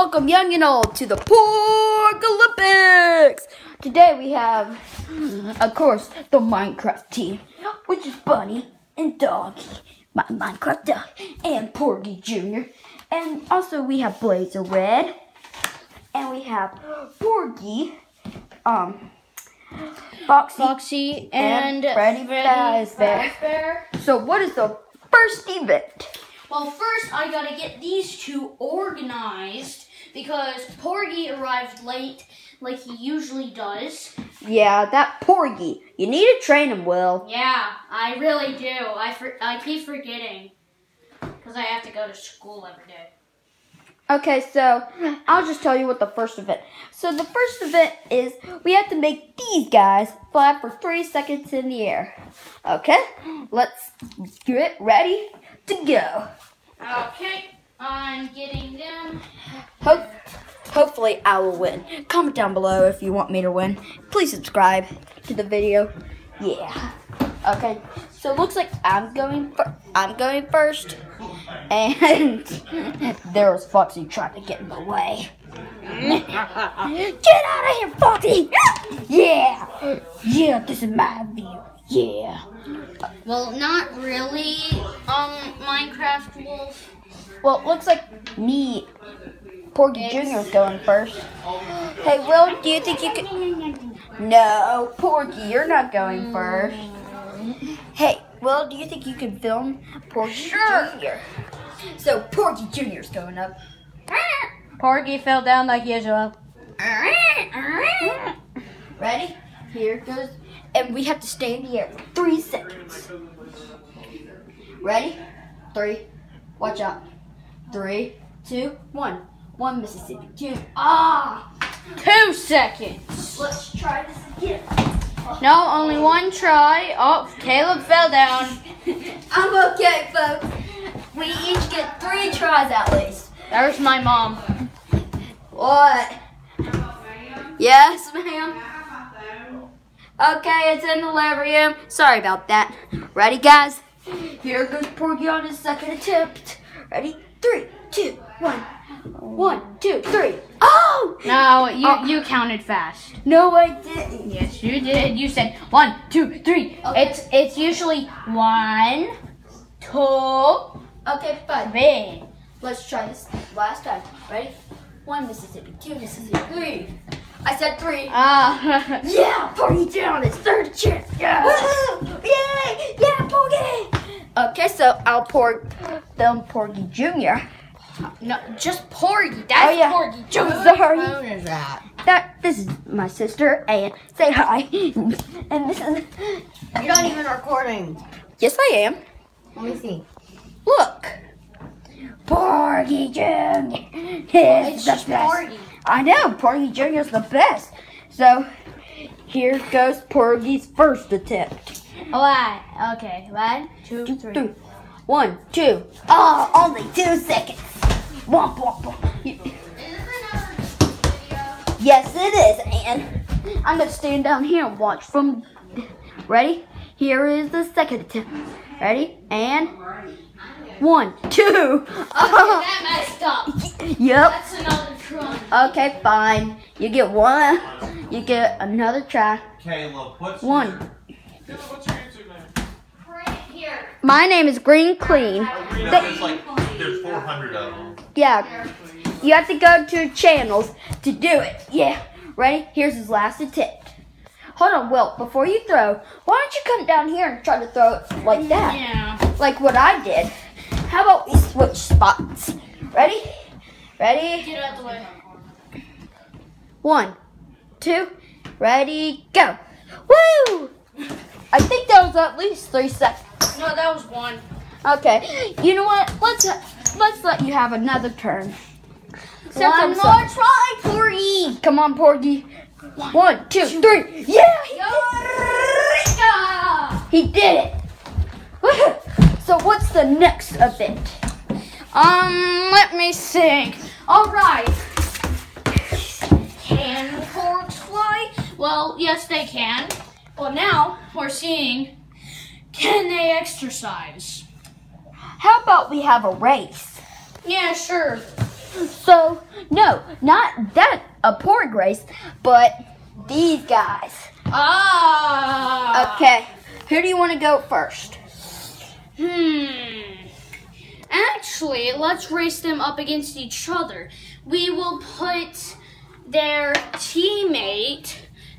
Welcome, young and old, to the Porg Olympics. Today we have, of course, the Minecraft team, which is Bunny and Doggy, my Minecraft dog, and Porgy Jr. And also we have blazzzered, and we have Porgy, um, Foxy, Foxy and and, Freddy Fazbear. Fazbear. So what is the first event? Well, first I gotta get these two organized because Porgy arrived late, like he usually does. Yeah, that Porgy. You need to train him well. Yeah, I really do. I for, I keep forgetting because I have to go to school every day. Okay, so I'll just tell you what the first event. So the first event is we have to make these guys fly for three seconds in the air. Okay, let's get ready to go. Okay, I'm getting them. Hope, hopefully I will win. Comment down below if you want me to win. Please subscribe to the video. Yeah. Okay. So it looks like I'm going. I'm going first, and there was Foxy trying to get in the way. Get out of here, Foxy! Yeah, yeah. This is my view. Yeah. Well, not really. Um, Minecraft Wolf. Well, it looks like me, Porgy Jr. is going first. Hey, Will, do you think you could? No, Porgy, you're not going first. Hey, Will, do you think you can film Porgy Jr.? So Porgy Jr. is going up. Porgy fell down like usual. Ready? Here it goes. And we have to stay in the air for three seconds. Ready? Three. Watch out. Three, two, one. One Mississippi. Two. Ah! Two seconds. Let's try this again. No, only one try. Oh, Caleb fell down. I'm okay, folks. We each get three tries at least. There's my mom. What? Yes, ma'am. Okay, it's in the room. Sorry about that. Ready, guys? Here goes Porgy on his second attempt. Ready? Three, two, one. One, two, three. Oh! No, you Oh. you counted fast. No, I didn't. Yes, you did. You said one, two, three. Okay. It's it's usually one, two, Okay, fine. three. Let's try this last time. Ready? One Mississippi, two Mississippi, three. I said three. Ah, Yeah, Porgy down It's third chance. Yeah. Woohoo! Yay! Yeah, Porgy! Okay, so I'll pour film Porgy Jr. no, just Porgy. That's Oh, yeah. Porgy. I'm sorry. phone is that? That this is my sister and say hi. and this is You're not even recording. Yes I am. Let me see. Look. Porgy Jr. is It's the just best. Porgy. I know, Porgy Jr. is the best. So here goes Porgy's first attempt. One. Okay. One, two, Two, three. three. One, two. Oh, only two seconds. Womp, womp, womp. Yes, it is, and I'm gonna stand down here and watch from. Ready? Here is the second attempt. Ready? And one, two. Oh, That messed up. yep. That's another try. Okay, fine. You get one. You get another try. Caleb, what's One. My name is Green Clean. name? There's like there's 400 of them. Yeah. You have to go to channels to do it. Yeah. Ready? Here's his last attempt. Hold on, Will. Before you throw, why don't you come down here and try to throw it like that? Yeah. Like what I did. How about we switch spots? Ready? Ready? Get out the way. One, two, ready, go. Woo! I think that was at least three seconds. No, that was one. Okay. You know what? Let's let's let you have another turn. Except One I'm more sorry. try, Porgy. Come on, Porgy. One, two, three. Yeah, he Eureka! He did it! So what's the next event? Um, let me think. All right. Can porgs fly? Well, yes, they can. Well, now we're seeing can they exercise? How about we have a race? Yeah, sure. So No, not that a porg race, but these guys. Ah. Okay, who do you want to go first? Hmm. Actually, let's race them up against each other. We will put their teammate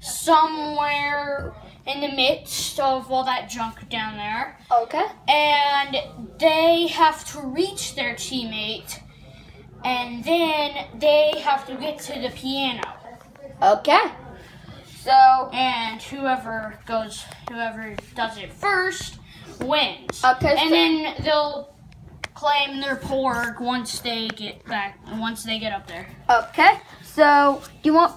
somewhere in the midst of all that junk down there. Okay. And they have to reach their teammate. And then they have to get to the piano. Okay. So, And whoever goes, whoever does it first wins. Okay, And so- then they'll claim their porg once they get back, once they get up there. okay. So, do you want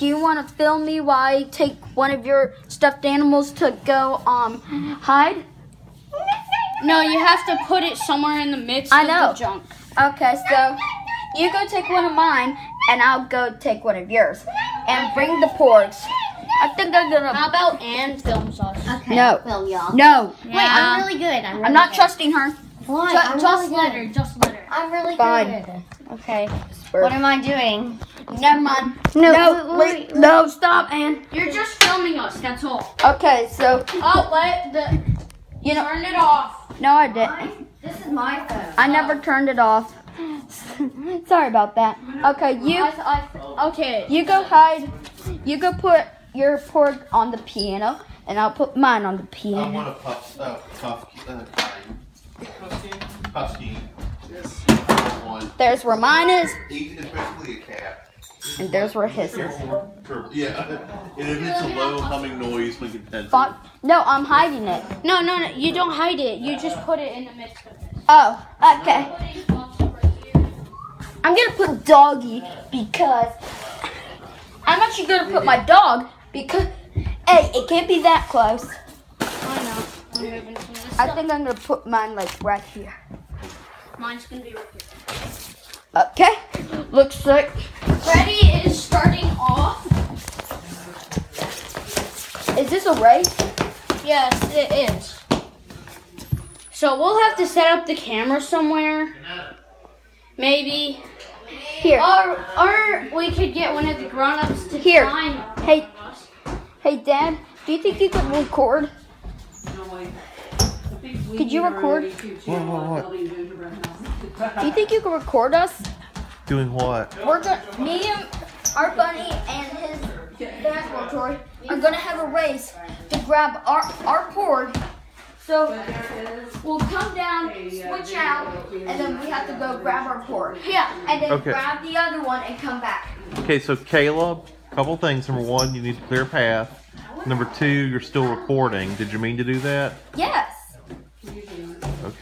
do you want to film me while I take one of your stuffed animals to go um hide? No, you have to put it somewhere in the midst I of the junk. Okay, so you go take one of mine, and I'll go take one of yours, and bring the porgs. I think I'm gonna. How about Anne films us? Okay. No. Film y'all. No, Wait, I'm really good. I'm, really I'm not good. trusting her. Why? Ju- I'm just really let good. her. Just let her. I'm really Fine. good. Okay. What am I doing? Never mind. No, no, wait, wait, no, stop, Anne. You're just filming us. That's all. Okay, so Oh, let the you know, turn it off. no, I didn't. This is my phone. I never turned it off. Sorry about that. Okay, you I, I, okay. you go hide. You go put your porg on the piano, and I'll put mine on the piano. I want a puff, uh, puff, uh, husky. One. There's where mine is, He- It's basically a cat. And there's where his is. Turtle. Yeah. It if it's a low humming noise, when can pencil. Fuck. No, I'm hiding it. No, no, no. You don't hide it. You just put it in the midst of it. Oh, okay. I'm gonna put doggy because I'm actually gonna put my dog because hey, it can't be that close. I know. I'm moving from this I stuff. think I'm gonna put mine like right here. Mine's gonna be right here. Okay. Looks like Freddy is starting off. is this a race? Yes, it is. So we'll have to set up the camera somewhere. Maybe. Here. Or, or we could get one of the grown-ups to Here. Hey. Hey Dad, do you think you could record? Could you record? What, what, what? Do you think you could record us? Doing what? We're gonna me and our bunny and his basketball toy are gonna have a race to grab our our board. So we'll come down, switch out, and then we have to go grab our cord. Yeah. And then Okay. grab the other one and come back. Okay, so Caleb, couple things. Number one, you need to clear a path. Number two, you're still recording. Did you mean to do that? Yes.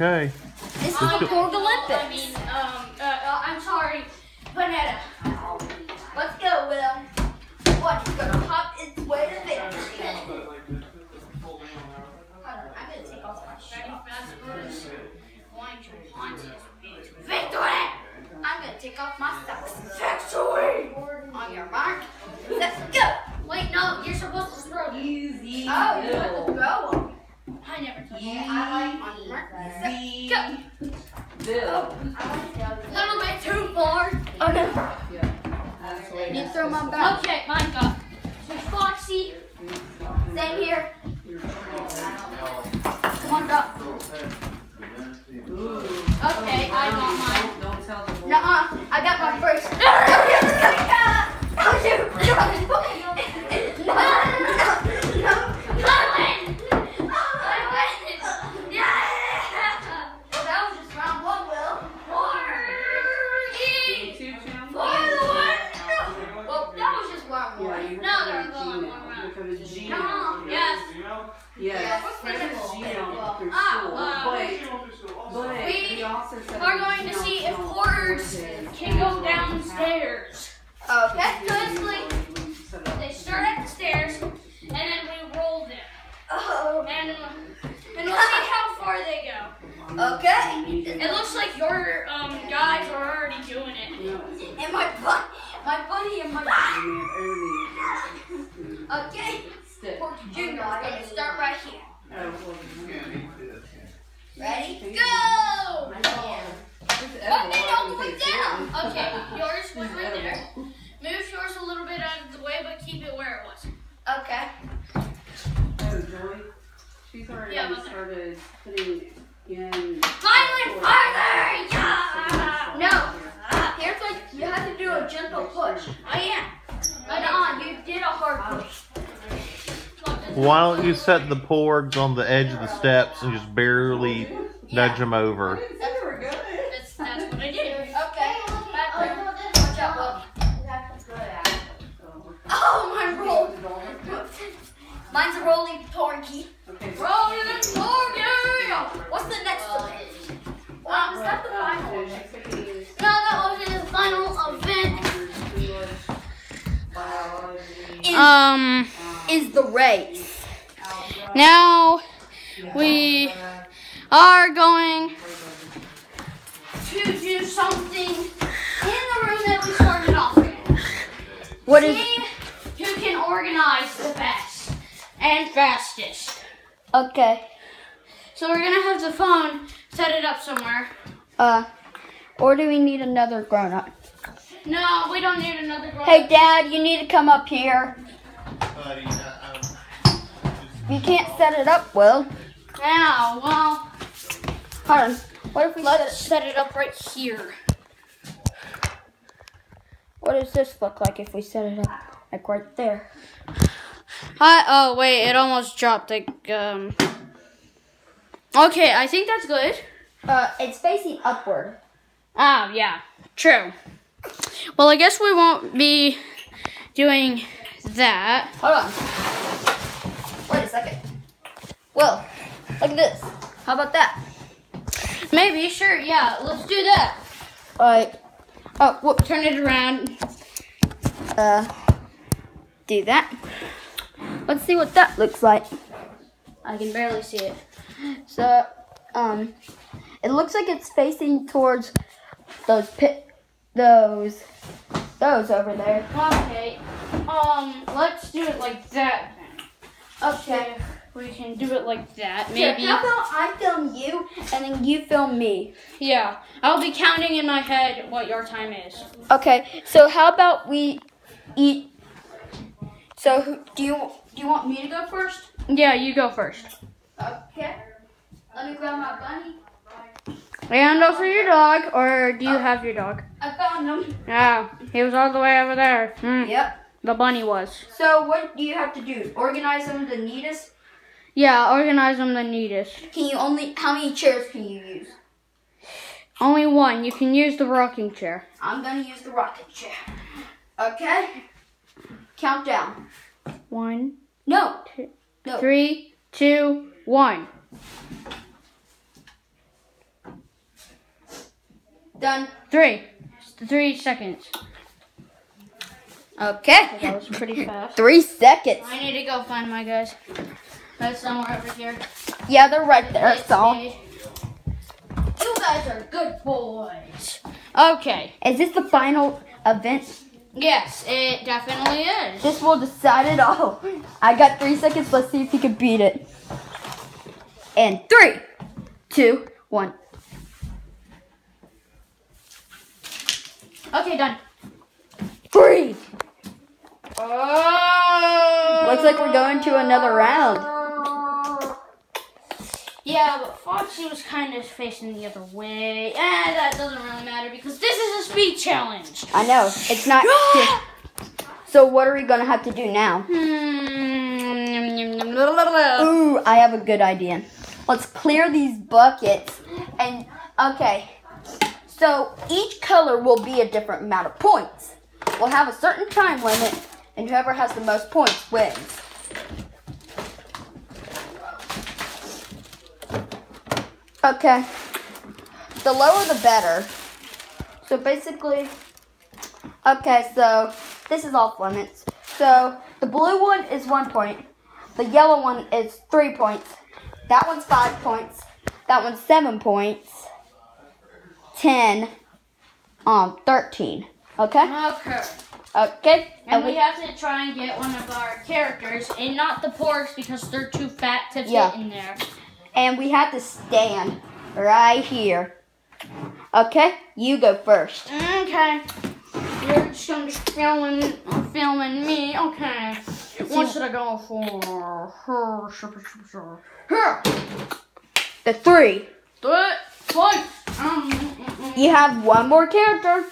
Okay. This is Let's the go. Porg I Olympics. mean, um, uh, uh, I'm sorry, Panetta. Why don't you set the porgs on the edge of the steps and just barely nudge them over? That's, that's what I did. Okay. Watch out, Will. Oh, my roll. Mine's a rolling porky. Okay. Rolling porky. What's the next one? Um, is that the final one? No, that wasn't the final event. Is, Um, is the race. now we are going to do something in the room that we started off in. What is? See who can organize the best and fastest. Okay. So we're gonna have the phone set it up somewhere. Uh, or do we need another grown up? No, we don't need another grown up. Hey, Dad, you need to come up here. You can't set it up, Will. Now, well, Hold on. What if we let's it? set it up right here. What does this look like if we set it up like right there? Hi. Oh wait, it almost dropped. Like um. Okay, I think that's good. Uh, it's facing upward. Ah, yeah, true. Well, I guess we won't be doing that. Hold on. Wait a second. Well, look at this. How about that? Maybe, sure, yeah. Let's do that. Like, oh, whoop. Turn it around. Uh, do that. Let's see what that looks like. I can barely see it. So, um, it looks like it's facing towards those pit, those, those over there. Okay. Um, let's do it like that. then. Okay. We can do it like that, maybe. how about I film you and then you film me? Yeah. I'll be counting in my head what your time is. Okay. So how about we eat? So do you do you want me to go first? Yeah, you go first. Okay. Let me grab my bunny. And also your dog, or do you have your dog? I found him. Yeah, he was all the way over there. Hmm, Yep. The bunny was. So what do you have to do? Organize them the neatest. Yeah, organize them the neatest. Can you only? How many chairs can you use? Only one. You can use the rocking chair. I'm gonna use the rocking chair. Okay. Countdown. One, No. No. three, two, one. Done. Three. Three seconds. Okay. That was pretty fast. Three seconds. I need to go find my guys. That's somewhere over here. Yeah, they're right there. So, You guys are good boys. Okay. is this the final event? Yes, it definitely is. This will decide it all. I got three seconds. Let's see if you can beat it. And three, two, one. Okay, done. Three. Oh. Looks like we're going to another round. Yeah, but Foxy was kind of facing the other way. Eh, that doesn't really matter because this is a speed challenge. I know it's not. so what are we gonna have to do now? Hmm. Ooh, I have a good idea. Let's clear these buckets and okay. So each color will be a different amount of points. We'll have a certain time limit, and whoever has the most points wins. Okay. The lower the better. So basically, okay, so this is off limits. So the blue one is one point. The yellow one is three points. That one's five points. That one's seven points. Ten. Um, thirteen. Okay? Okay. Okay. And we have to try and get one of our characters, and not the porgs because they're too fat to fit Yeah. in there. and we have to stand right here. Okay? You go first. Okay. You're just gonna be filming, filming me. Okay. What should I go for? Her, super. Her. The three. It. Fine. Um, mm, mm, mm. You have one more character.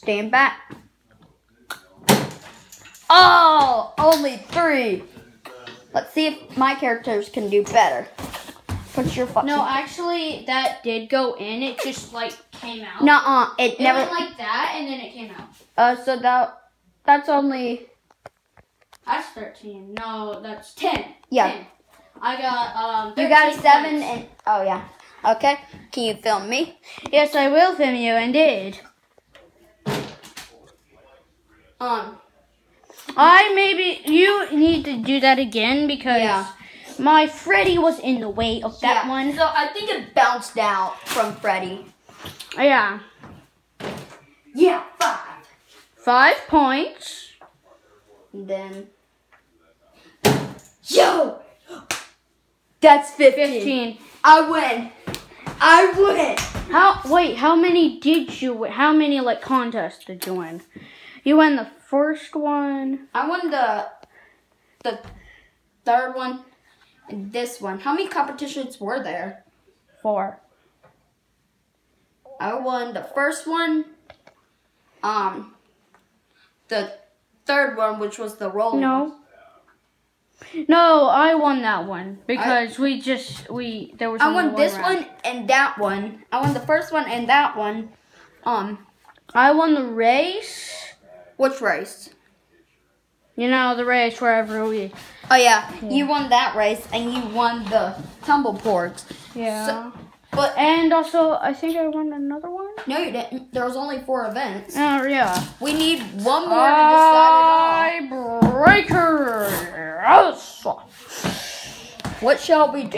Stand back. Oh, only three. Let's see if my characters can do better. Put your fucking. No, actually, that did go in. It just like came out. Nuh-uh. It It never. went like that, and then it came out. Uh, so that that's only. That's thirteen. No, that's ten. Yeah. 10. I got um. You got a seven points. and oh yeah. Okay. Can you film me? Yes, I will film you, and did. Um. I maybe you need to do that again because Yeah. my Freddy was in the way of that yeah. one. So I think it bounced out from Freddy. Yeah, Yeah, five. five points. And then. Yo. That's 15. Fifteen. I win. I win. How? Wait, how many did you win? How many like contests did you win? You won the first one. I won the the third one and this one. How many competitions were there? Four. I won the first one. Um the third one which was the roll. No. No, I won that one because we just we there was. I won this round. one and that one. I won the first one and that one. Um I won the race. Which race? You know the race wherever we. Oh yeah, you won that race and you won the tumble porgs. Yeah. But and also, I think I won another one. no, you didn't. There was only four events. Oh yeah. We need one more to decide it Breaker. Yes. all. What shall we do?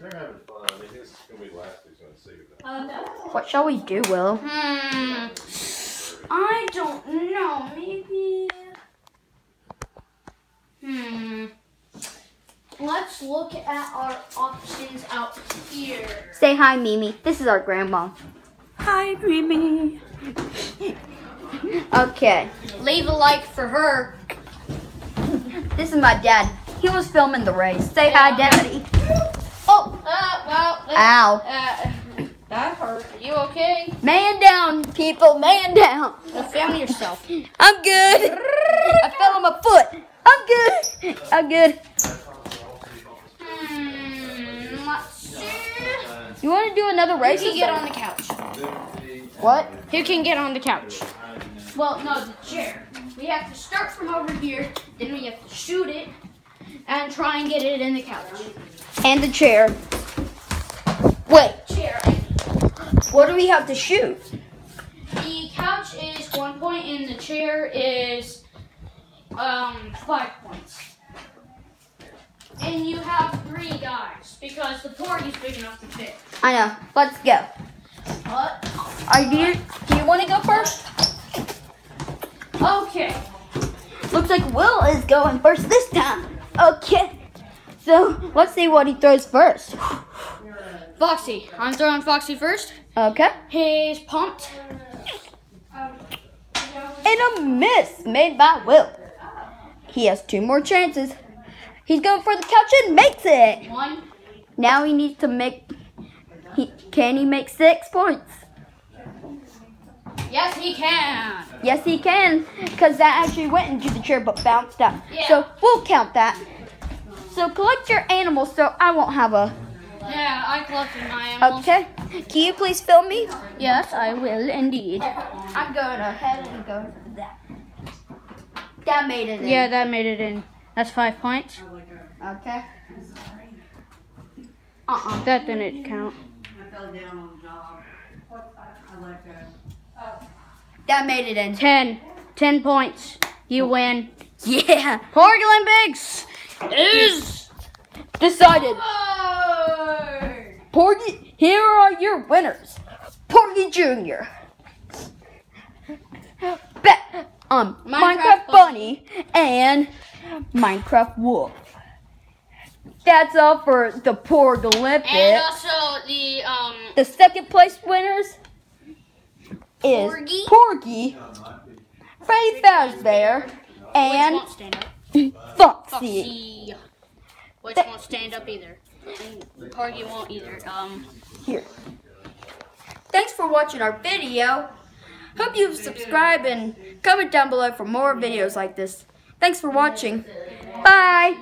They're having fun. I mean, it's gonna be last week's gonna see it. What shall we do, Will? Hmm. I don't know. Maybe. Hmm. Let's look at our options out here. Say hi, Mimi. This is our grandma. Hi, Mimi. Okay, Leave a like for her. this is my dad. He was filming the race. Say hi, Daddy. Oh, uh, well. Ow. Uh, that hurt. Are you okay? Man down, people. Man down. Well, found yourself. I'm good. I fell on my foot. I'm good. I'm good. Hmm. Let's see. You want to do another Who race? can get on the couch? What? Who can get on the couch? Well, no, the chair. We have to start from over here, then we have to shoot it, and try and get it in the couch. And the chair. Wait, Chair. What do we have to shoot? The couch is one point, and the chair is um five points. And you have three guys because the porgy's big enough to fit. I know. Let's go. What? Are you? Do you want to go first? Okay. Looks like Will is going first this time. Okay. So let's see what he throws first. Foxy. I'm throwing Foxy first. Okay. He's pumped. And a miss made by Will. He has two more chances. He's going for the couch and makes it. One. Now he needs to make. He can he make six points? Yes, he can. Yes, he can, because that actually went into the chair but bounced out. Yeah. So we'll count that. So collect your animals so I won't have a. Yeah, I collected my animals. Okay. Can you please film me? Yes, I will indeed. I'm going ahead and go for that. That made it in. Yeah, that made it in. That's five points. Okay. Uh-uh. That didn't count. I fell down on the dog. I like that. That made it in. Ten. Ten points. You win. Yeah. Porgy Olympics is Decided. Porgy, here are your winners. Porgy Jr. Be- um, Minecraft Minecraft, Bunny and Minecraft Wolf. That's all for the Porg Olympics. And also the um the second place winners is Porgy? Porgy Freddy Fazbear, and won't stand up. Foxy. Foxy. Which won't stand up either. And won't either. Um, Here. Thanks for watching our video. Hope you subscribe and comment down below for more videos like this. Thanks for watching. Bye.